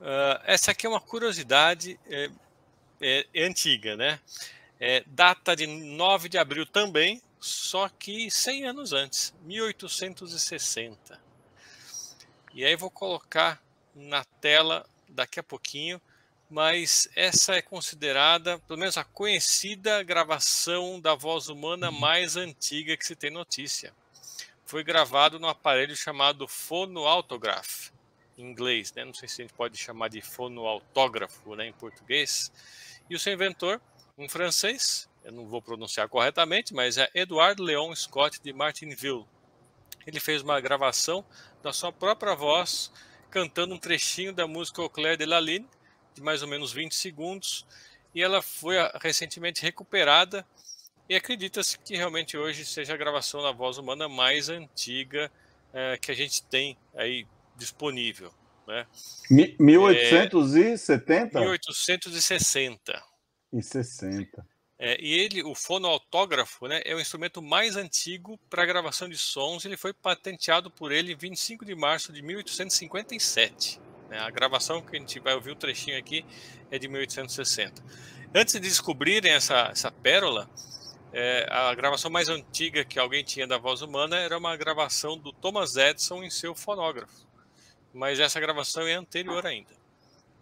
Uh, essa aqui é uma curiosidade é, é, é antiga, né? É, data de 9 de abril também, só que 100 anos antes, 1860. E aí vou colocar na tela daqui a pouquinho, mas essa é considerada, pelo menos a conhecida gravação da voz humana uhum. mais antiga que se tem notícia. Foi gravado no aparelho chamado fonoautograph, inglês, né? não sei se a gente pode chamar de fonoautógrafo né, em português. E o seu inventor, um francês, eu não vou pronunciar corretamente, mas é Edward Leon Scott de Martinville. Ele fez uma gravação da sua própria voz cantando um trechinho da música Au clair de la lune, de mais ou menos 20 segundos, e ela foi ah, recentemente recuperada e acredita-se que realmente hoje seja a gravação da voz humana mais antiga é, que a gente tem aí disponível. Né? 1870? É, 1860. E 60. É, e ele, o fonoautógrafo, né, é o instrumento mais antigo para gravação de sons. Ele foi patenteado por ele em 25 de março de 1857. Né? A gravação que a gente vai ouvir o trechinho aqui é de 1860. Antes de descobrirem essa, essa pérola, é, a gravação mais antiga que alguém tinha da voz humana era uma gravação do Thomas Edison em seu fonógrafo. Mas essa gravação é anterior ainda.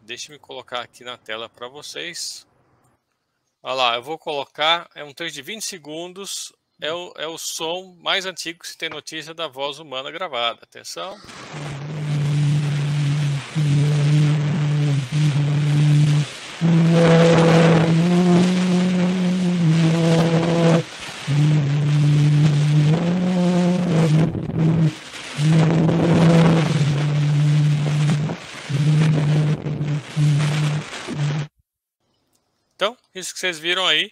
Deixe-me colocar aqui na tela para vocês. Olha lá, eu vou colocar, é um trecho de 20 segundos, é o, é o som mais antigo que se tem notícia da voz humana gravada. Atenção. Isso que vocês viram aí,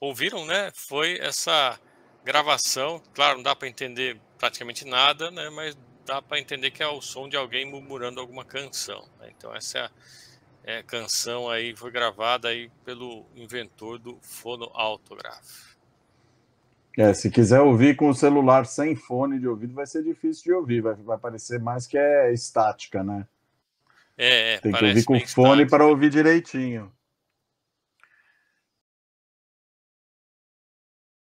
ouviram, né? Foi essa gravação. Claro, não dá para entender praticamente nada, né? Mas dá para entender que é o som de alguém murmurando alguma canção. Né? Então essa é, é, canção aí foi gravada aí pelo inventor do fonoautograph. É, se quiser ouvir com o celular sem fone de ouvido, vai ser difícil de ouvir, vai, vai parecer mais que é estática, né? É, Tem que ouvir com fone para ouvir direitinho.